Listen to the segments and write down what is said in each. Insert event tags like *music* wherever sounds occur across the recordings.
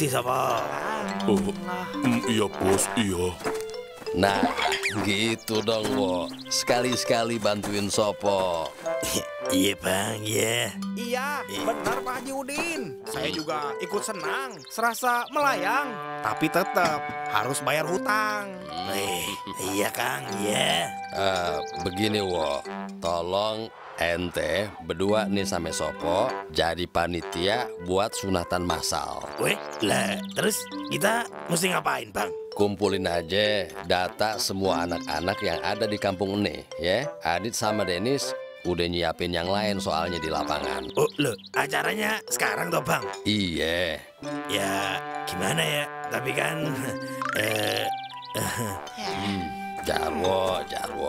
Permisi, Sopo. Oh, mm, iya bos, iya. Nah, gitu dong, Wo. Sekali-sekali bantuin Sopo. *laughs* Iya, Bang, iya. Iya, benar Pak Haji Udin. Saya juga ikut senang, serasa melayang. Tapi tetap harus bayar hutang. Eh, iya, Kang, iya. Eh, begini, Wo. Tolong ente berdua nih sama Sopo jadi panitia buat sunatan massal. Weh, lah, terus kita mesti ngapain, Bang? Kumpulin aja data semua anak-anak yang ada di kampung ini, ya. Adit sama Denis udah nyiapin yang lain soalnya di lapangan. Oh, loh, acaranya sekarang toh, Bang? Iya. Ya, gimana ya? Tapi kan, *laughs* eh, *laughs* Hmm, Jarwo, Jarwo.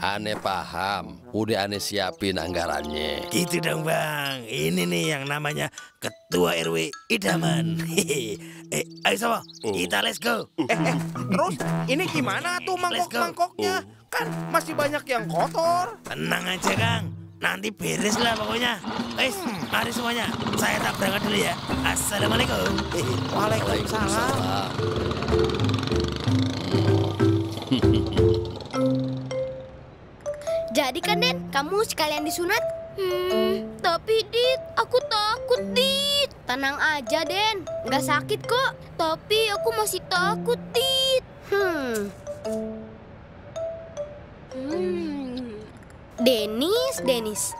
Aneh paham, udah aneh siapin anggarannya. gitu dong, Bang. Ini nih yang namanya Ketua RW Idaman. eh, ayo sama, kita let's go. Eh, eh, terus ini gimana tuh mangkok-mangkoknya? Kan masih banyak yang kotor. Tenang aja, Kang. Nanti beres lah pokoknya. Guys, mari semuanya. Saya tak berangkat dulu ya. Assalamualaikum. Waalaikumsalam. Waalaikumsalam. Jadi kan, Den, kamu sekalian disunat? Hmm, tapi Dit, aku takut, Dit. Tenang aja, Den. Nggak sakit kok. Tapi aku masih takut, Dit. Hmm. Hmm. Denis, Denis.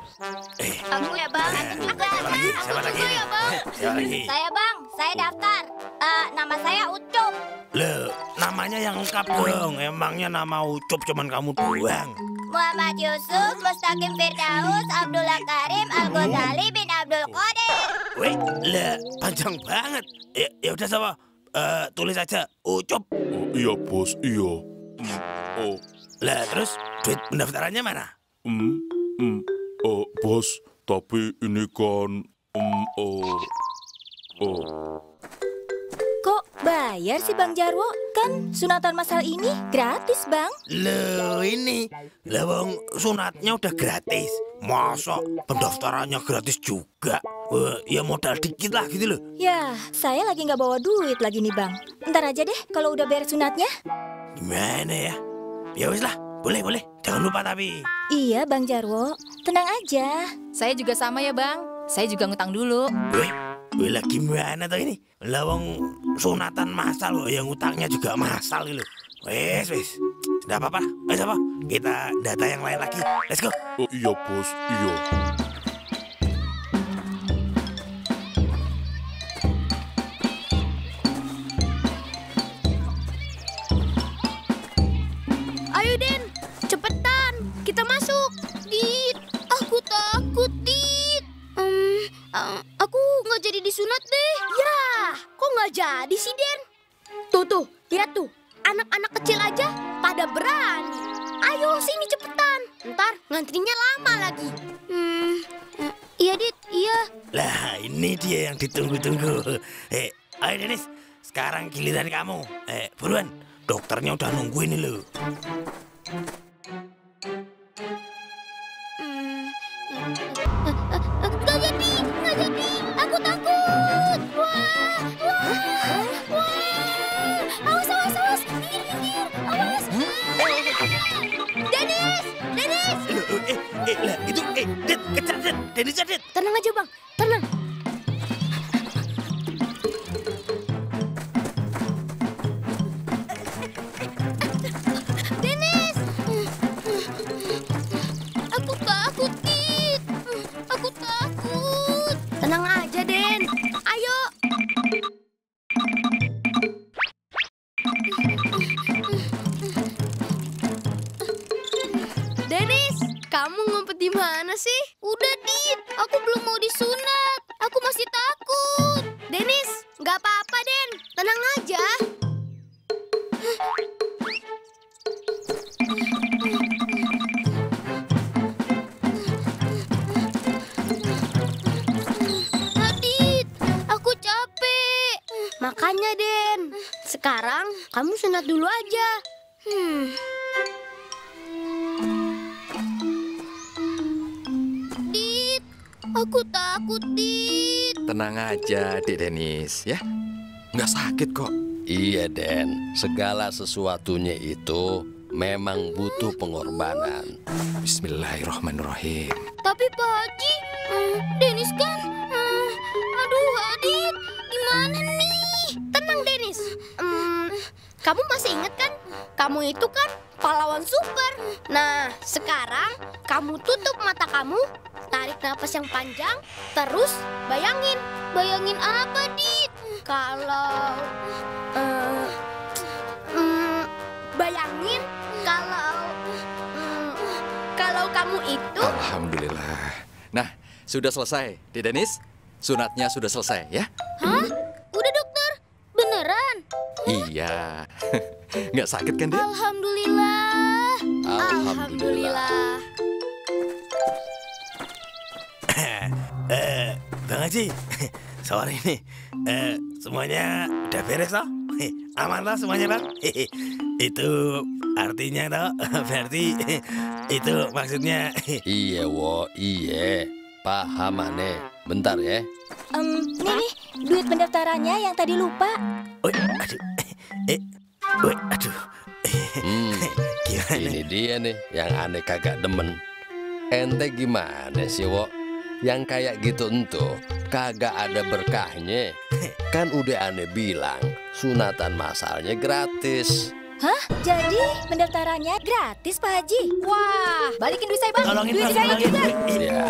Eh, Aku ya, Bang. Aku juga. siapa lagi? Siapa lagi? ya, Bang. Lagi? Saya, Bang. Saya daftar. Eh, nama saya Ucup. Loh, namanya yang lengkap dong. Emangnya nama Ucup cuman kamu doang. Muhammad Yusuf, Mustaqim Firdaus, Abdullah Karim, Al-Ghazali bin Abdul Qadir. Wih, lah, panjang banget. Ya, ya udah sama. Eh, tulis aja Ucup. Oh, iya bos, iya. Mm, oh, Lah, terus duit pendaftarannya mana? mm, mm, oh, bos, tapi ini kan, mm, oh, oh, bayar sih Bang Jarwo? Kan sunatan masal ini gratis Bang. Loh, ini. Lah, wong sunatnya udah gratis. Masa pendaftarannya gratis juga? Wah, ya modal dikit lah gitu loh. Ya, saya lagi nggak bawa duit lagi nih Bang. Ntar aja deh kalau udah beres sunatnya. Gimana ya? Ya wis lah, boleh, boleh. Jangan lupa tapi. Iya Bang Jarwo, tenang aja. Saya juga sama ya bang. Saya juga ngutang dulu. Wih, wih lah gimana tuh ini? Lah wong sunatan masal loh, yang utangnya juga masal gitu. Wes, wes. Tidak apa-apa. Ayo apa? Kita data yang lain lagi. Let's go. oh, iya bos, iya. Hmm, eh, aku nggak jadi disunat deh. Ya, kok nggak jadi sih Den? Tuh tuh, lihat tuh, anak-anak kecil aja pada berani. Ayo sini cepetan, ntar ngantrinya lama lagi. Hmm, eh, iya Dit, iya. Lah, ini dia yang ditunggu-tunggu. Eh, ayo Denis. Sekarang giliran kamu. Eh, buruan. Dokternya udah nunggu ini loh. Hmm, Aku takut. Wah, wah, wah. Awas, awas, awas. Minggir, minggir. Awas. Dennis, Dennis. Loh, eh, eh, lah, itu, eh, Dit, kejar, Dit. Denis, Dit. Kamu ngumpet di mana sih? Udah, Dit. Aku belum mau disunat. Aku masih takut. Dennis, nggak apa-apa, Den. Tenang aja. Adit, aku capek. Makanya, Den. Sekarang kamu sunat dulu aja. Hmm. Aku takut, Dit. tenang aja, Dek Denis, ya. Nggak sakit kok. Iya, Den. Segala sesuatunya itu memang butuh pengorbanan. Bismillahirrahmanirrahim. Tapi Pak Haji, eh, Denis kan, eh, aduh Adit, gimana nih? Tenang Denis, Hmm, kamu masih ingat kan? Kamu itu kan pahlawan super. Nah, sekarang kamu tutup mata kamu, tarik napas yang panjang, terus bayangin. Bayangin apa, Dit? Kalau... eh, hmm, bayangin kalau... hmm, kalau kamu itu... Alhamdulillah. Nah, sudah selesai, Dek Denis. Sunatnya sudah selesai, ya? Hah? Udah dokter? Beneran? Iya. *laughs* Nggak sakit kan, Dek? Alhamdulillah. Alhamdulillah. Eh, Bang Haji, *laughs* sorry nih. Eh, semuanya udah beres toh? *laughs* Aman toh semuanya bang? *laughs* Itu artinya toh, berarti itu maksudnya. Iya, wo, iya. Paham aneh. Bentar ya. Em, ini nih, duit pendaftarannya yang tadi lupa. Woi, aduh, eh, woi, aduh. Hmm, Gimana? ini dia nih yang aneh kagak demen. Ente gimana sih, wo? Yang kayak gitu entuh kagak ada berkahnya. *laughs* Kan udah aneh bilang sunatan masalnya gratis. Hah? Jadi pendaftarannya gratis, Pak Haji? Wah, balikin duit saya bang. Tolongin duit saya juga. Ya,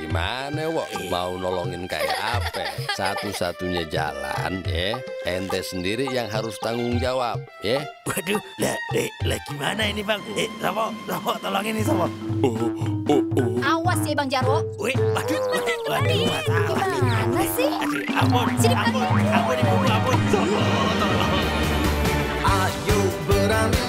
gimana, wo? Mau nolongin kayak apa? Satu-satunya jalan, ya. Ente sendiri yang harus tanggung jawab, ya. Waduh, lah, eh, lah gimana ini bang? Eh, Sopo, Sopo, tolongin nih Sopo. Oh, oh, oh. Ya bang Jarwo. Wih, waduh, waduh, waduh, nih. Gimana sih? Aduh, ampun, Sini, ampun, ampun, ampun. Tolong, tolong. Ayo berani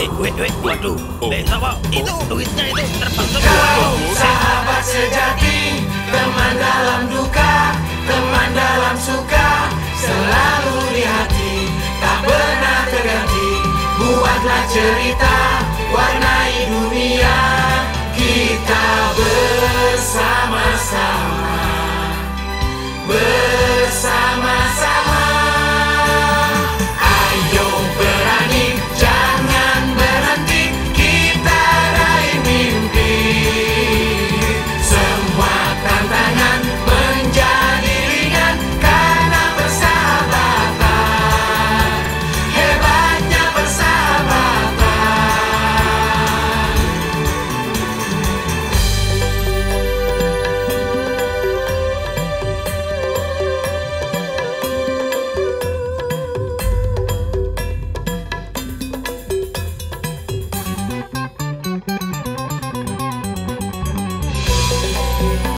Eh, wait, wait, waduh. Oh. Eh, oh. itu duitnya itu terbang semua. Kau sahabat sejati, teman dalam duka, teman dalam suka, selalu di hati, tak pernah terganti. Buatlah cerita, warnai dunia, kita bersama-sama. Bersama. -sama. bersama.